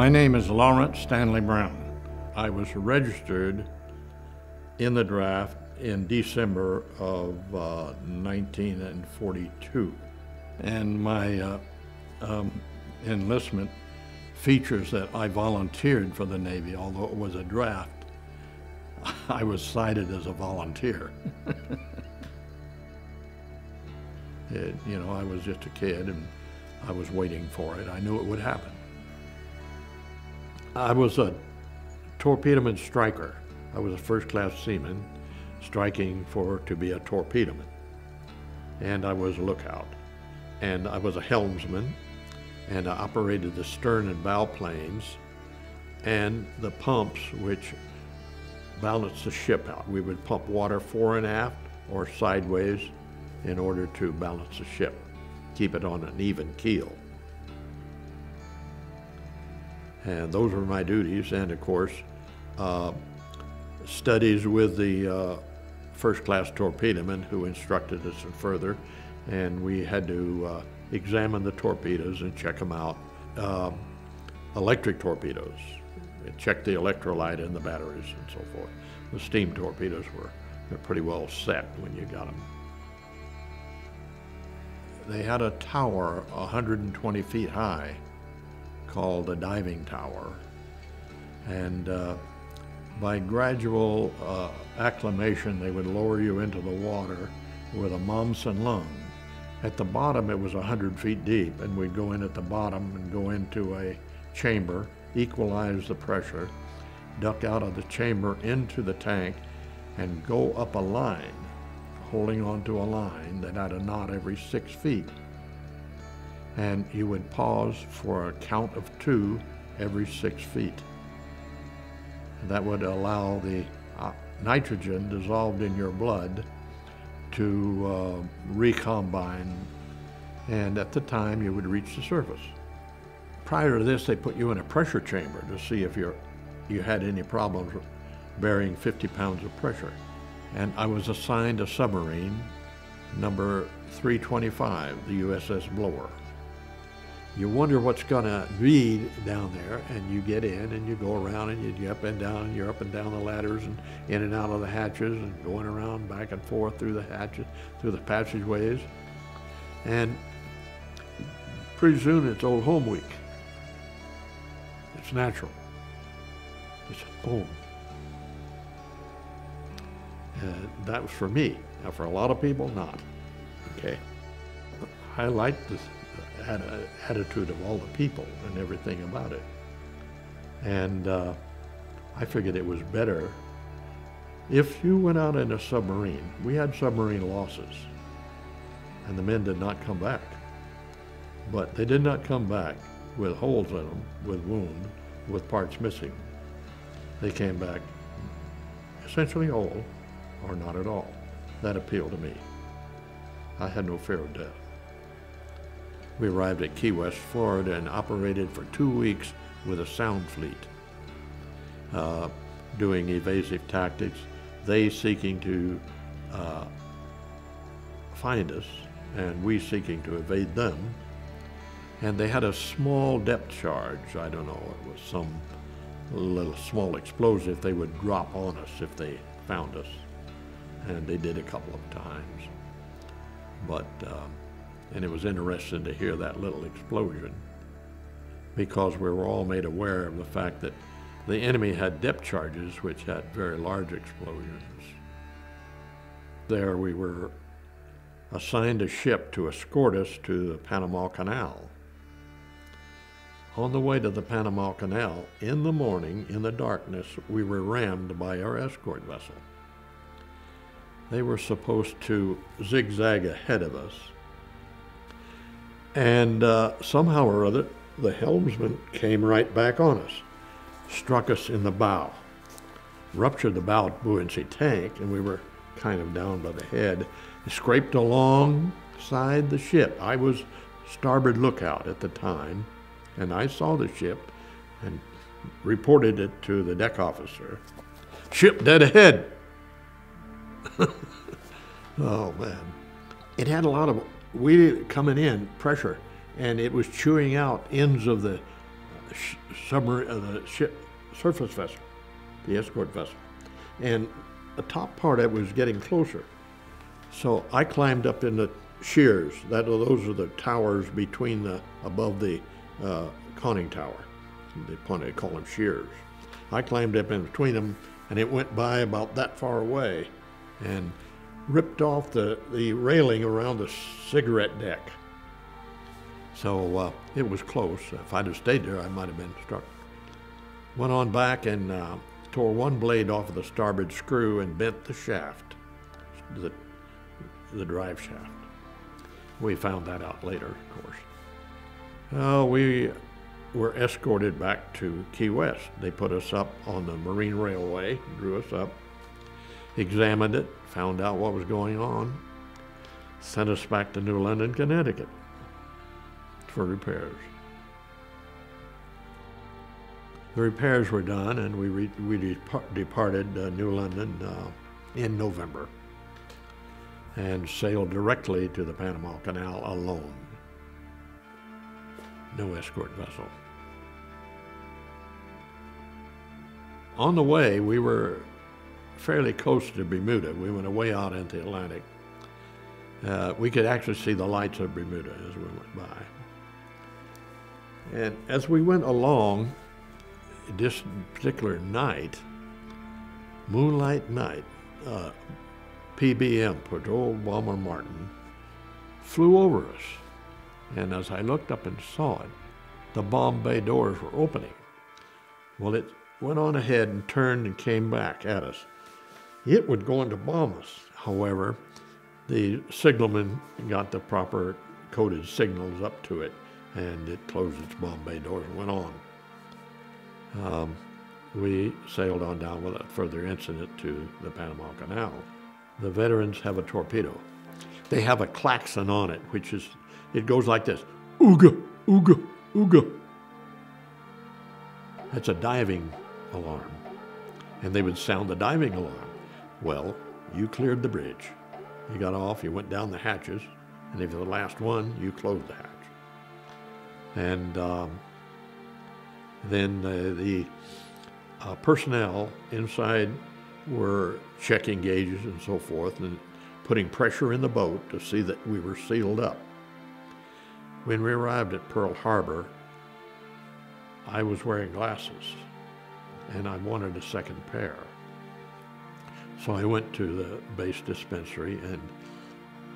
My name is Lawrence Stanley Brown. I was registered in the draft in December of uh, 1942. And my uh, um, enlistment features that I volunteered for the Navy, although it was a draft. I was cited as a volunteer. it, you know, I was just a kid and I was waiting for it. I knew it would happen. I was a torpedoman striker. I was a first class seaman striking for to be a torpedoman. And I was a lookout. And I was a helmsman and I operated the stern and bow planes and the pumps which balanced the ship out. We would pump water fore and aft or sideways in order to balance the ship, keep it on an even keel. And those were my duties, and of course, uh, studies with the uh, first class torpedoman who instructed us further, and we had to uh, examine the torpedoes and check them out. Um, electric torpedoes, check the electrolyte in the batteries and so forth. The steam torpedoes were pretty well set when you got them. They had a tower 120 feet high called a diving tower. And uh, by gradual uh, acclimation, they would lower you into the water with a Momsen lung. At the bottom, it was 100 feet deep, and we'd go in at the bottom and go into a chamber, equalize the pressure, duck out of the chamber into the tank, and go up a line holding onto a line that had a knot every six feet. And you would pause for a count of two every six feet. That would allow the uh, nitrogen dissolved in your blood to uh, recombine, and at the time you would reach the surface. Prior to this, they put you in a pressure chamber to see if you're, you had any problems bearing 50 pounds of pressure and I was assigned a submarine, number 325, the USS Blower. You wonder what's going to be down there, and you get in and you go around and you up and down, and you're up and down the ladders and in and out of the hatches and going around back and forth through the hatches, through the passageways. And pretty soon it's old home week. It's natural. It's home. Uh, that was for me. Now, for a lot of people, not. Okay. I liked the attitude of all the people and everything about it. And uh, I figured it was better if you went out in a submarine. We had submarine losses, and the men did not come back. But they did not come back with holes in them, with wounds, with parts missing. They came back essentially whole or not at all. That appealed to me. I had no fear of death. We arrived at Key West, Florida, and operated for two weeks with a sound fleet, uh, doing evasive tactics, they seeking to uh, find us, and we seeking to evade them. And they had a small depth charge. I don't know, it was some little small explosive they would drop on us if they found us and they did a couple of times. But, um, and it was interesting to hear that little explosion because we were all made aware of the fact that the enemy had depth charges which had very large explosions. There we were assigned a ship to escort us to the Panama Canal. On the way to the Panama Canal, in the morning, in the darkness, we were rammed by our escort vessel. They were supposed to zigzag ahead of us. And uh, somehow or other, the helmsman came right back on us, struck us in the bow, ruptured the bow buoyancy tank, and we were kind of down by the head, scraped alongside the ship. I was starboard lookout at the time, and I saw the ship and reported it to the deck officer. Ship dead ahead. oh man, it had a lot of wind coming in pressure, and it was chewing out ends of the sh- submarine, uh, the ship, surface vessel, the escort vessel, and the top part of it was getting closer. So I climbed up in the shears. That those are the towers between the above the uh, conning tower. They, they call them shears. I climbed up in between them, and it went by about that far away, and ripped off the, the railing around the cigarette deck. So uh, it was close. If I'd have stayed there, I might have been struck. Went on back and uh, tore one blade off of the starboard screw and bent the shaft, the, the drive shaft. We found that out later, of course. Uh, we were escorted back to Key West. They put us up on the Marine Railway, drew us up, examined it, found out what was going on, sent us back to New London, Connecticut for repairs. The repairs were done, and we, re- we depart- departed uh, New London uh, in November and sailed directly to the Panama Canal alone. No escort vessel. On the way, we were fairly close to Bermuda. We went way out into the Atlantic. Uh, we could actually see the lights of Bermuda as we went by. And as we went along, this particular night, moonlight night, uh, PBM, Patrol Bomber Martin, flew over us. And as I looked up and saw it, the bomb bay doors were opening. Well, it went on ahead and turned and came back at us. It was going to bomb us. However, the signalman got the proper coded signals up to it, and it closed its bomb bay doors and went on. Um, we sailed on down without further incident to the Panama Canal. The veterans have a torpedo. They have a klaxon on it, which is, it goes like this ooga, ooga, ooga. That's a diving alarm. And they would sound the diving alarm. Well, you cleared the bridge. You got off, you went down the hatches, and if you're the last one, you closed the hatch. And um, then uh, the uh, personnel inside were checking gauges and so forth and putting pressure in the boat to see that we were sealed up. When we arrived at Pearl Harbor, I was wearing glasses and I wanted a second pair. So I went to the base dispensary and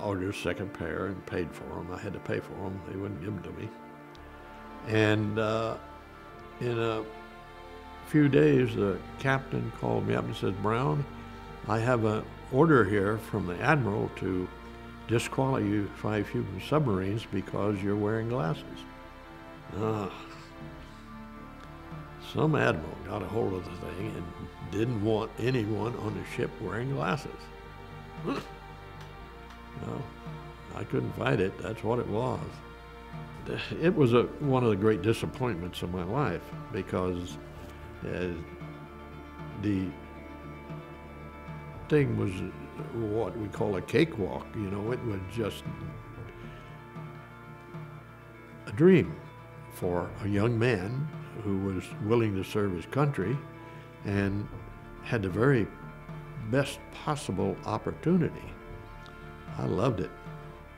ordered a second pair and paid for them. I had to pay for them, they wouldn't give them to me. And uh, in a few days, the captain called me up and said, Brown, I have an order here from the admiral to disqualify you from submarines because you're wearing glasses. Ah. Some admiral got a hold of the thing and didn't want anyone on the ship wearing glasses. no, I couldn't fight it. That's what it was it was a, one of the great disappointments of my life because uh, the thing was what we call a cakewalk. You know, it was just a dream for a young man who was willing to serve his country and had the very best possible opportunity. I loved it.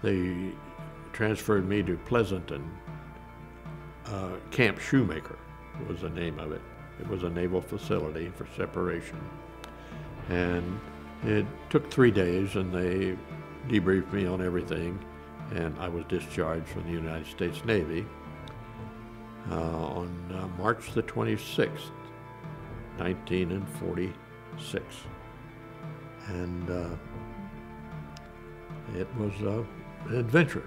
They transferred me to Pleasanton. Uh, Camp Shoemaker was the name of it. It was a naval facility for separation. And it took three days, and they debriefed me on everything, and I was discharged from the United States Navy on uh, March the 26th, 1946. And uh, it was uh, an adventure.